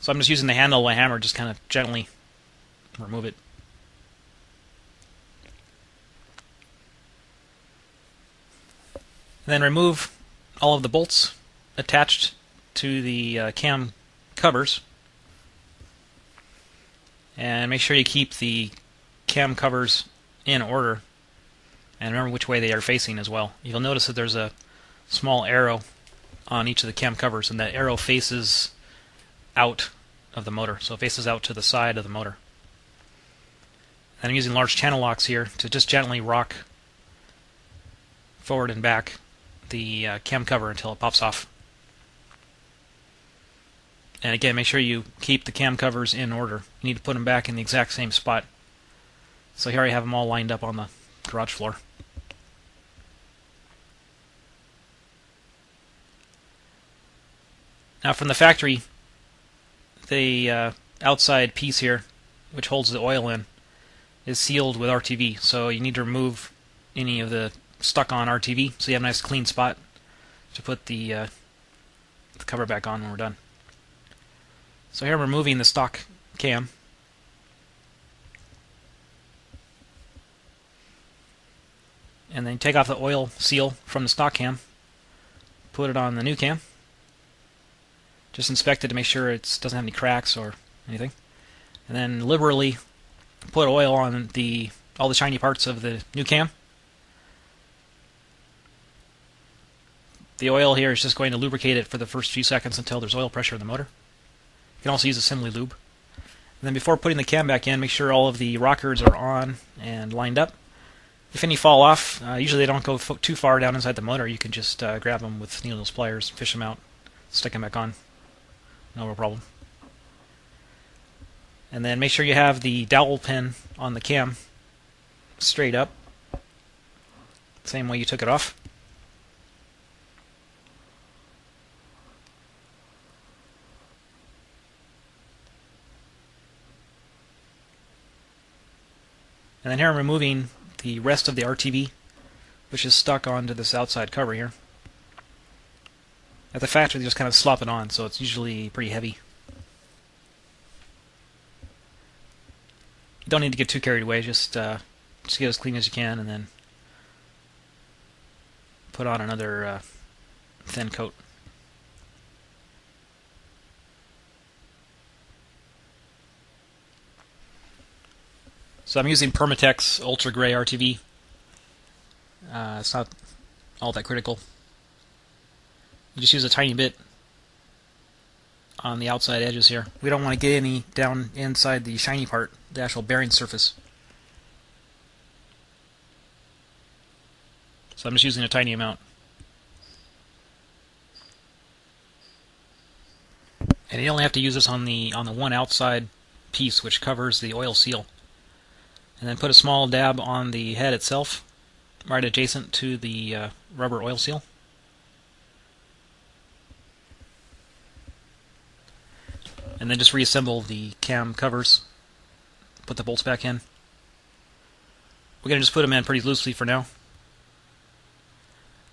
So I'm just using the handle of my hammer, just kind of gently remove it. And then remove all of the bolts attached to the uh, cam covers. And make sure you keep the cam covers in order. And remember which way they are facing as well. You'll notice that there's a small arrow on each of the cam covers, and that arrow faces out of the motor. So it faces out to the side of the motor. And I'm using large channel locks here to just gently rock forward and back the uh, cam cover until it pops off. And again, make sure you keep the cam covers in order. You need to put them back in the exact same spot. So here I have them all lined up on the garage floor. Now from the factory, the uh, outside piece here, which holds the oil in, is sealed with RTV. So you need to remove any of the stuck on RTV so you have a nice clean spot to put the, uh, the cover back on when we're done. So here I'm removing the stock cam. And then take off the oil seal from the stock cam, put it on the new cam. Just inspect it to make sure it doesn't have any cracks or anything. And then liberally put oil on the all the shiny parts of the new cam. The oil here is just going to lubricate it for the first few seconds until there's oil pressure in the motor. You can also use assembly lube. And then before putting the cam back in, make sure all of the rockers are on and lined up. If any fall off, uh, usually they don't go too far down inside the motor. You can just uh, grab them with needles pliers, fish them out, stick them back on. No problem. And then make sure you have the dowel pin on the cam straight up. Same way you took it off. And then here I'm removing the rest of the RTV, which is stuck onto this outside cover here. At the factory, they just kind of slop it on, so it's usually pretty heavy. You don't need to get too carried away, just, uh, just get as clean as you can, and then put on another uh, thin coat. So I'm using Permatex Ultra Gray RTV. Uh, it's not all that critical. You just use a tiny bit on the outside edges here. We don't want to get any down inside the shiny part, the actual bearing surface. So I'm just using a tiny amount. And you only have to use this on the on the one outside piece which covers the oil seal and then put a small dab on the head itself, right adjacent to the uh, rubber oil seal. And then just reassemble the cam covers, put the bolts back in. We're going to just put them in pretty loosely for now.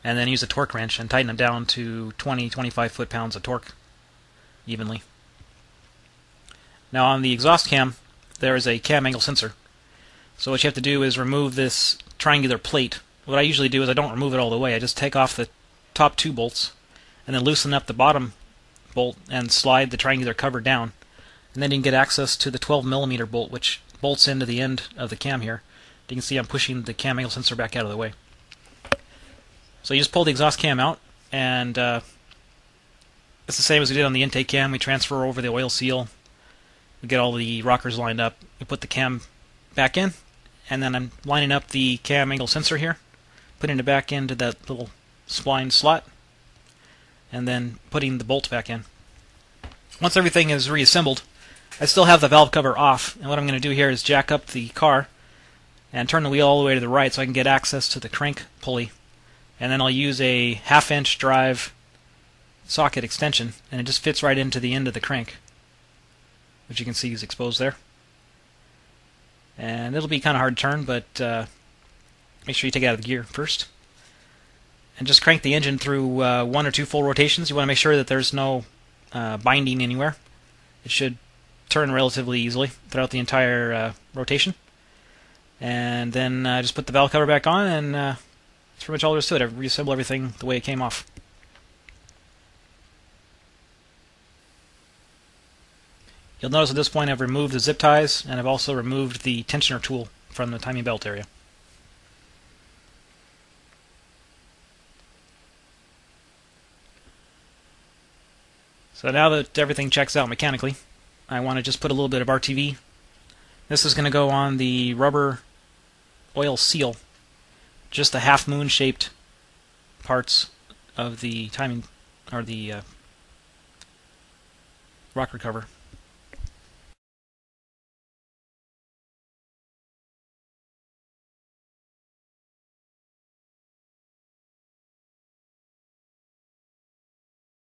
And then use a torque wrench and tighten them down to 20 25 foot pounds of torque evenly. Now on the exhaust cam, there is a cam angle sensor. So what you have to do is remove this triangular plate. What I usually do is I don't remove it all the way. I just take off the top two bolts and then loosen up the bottom bolt and slide the triangular cover down. And then you can get access to the 12 millimeter bolt which bolts into the end of the cam here. You can see I'm pushing the cam angle sensor back out of the way. So you just pull the exhaust cam out and uh, it's the same as we did on the intake cam. We transfer over the oil seal. We get all the rockers lined up. We put the cam back in and then I'm lining up the cam angle sensor here, putting it back into that little spline slot, and then putting the bolt back in. Once everything is reassembled, I still have the valve cover off, and what I'm going to do here is jack up the car and turn the wheel all the way to the right so I can get access to the crank pulley, and then I'll use a half-inch drive socket extension, and it just fits right into the end of the crank, which you can see is exposed there. And it'll be kind of hard to turn, but uh, make sure you take it out of the gear first. And just crank the engine through uh, one or two full rotations. You want to make sure that there's no uh, binding anywhere. It should turn relatively easily throughout the entire uh, rotation. And then uh, just put the valve cover back on, and uh, that's pretty much all there is to it. I reassemble everything the way it came off. You'll notice at this point I've removed the zip ties, and I've also removed the tensioner tool from the timing belt area. So now that everything checks out mechanically, I want to just put a little bit of RTV. This is going to go on the rubber oil seal, just the half moon shaped parts of the timing or the uh, rocker cover.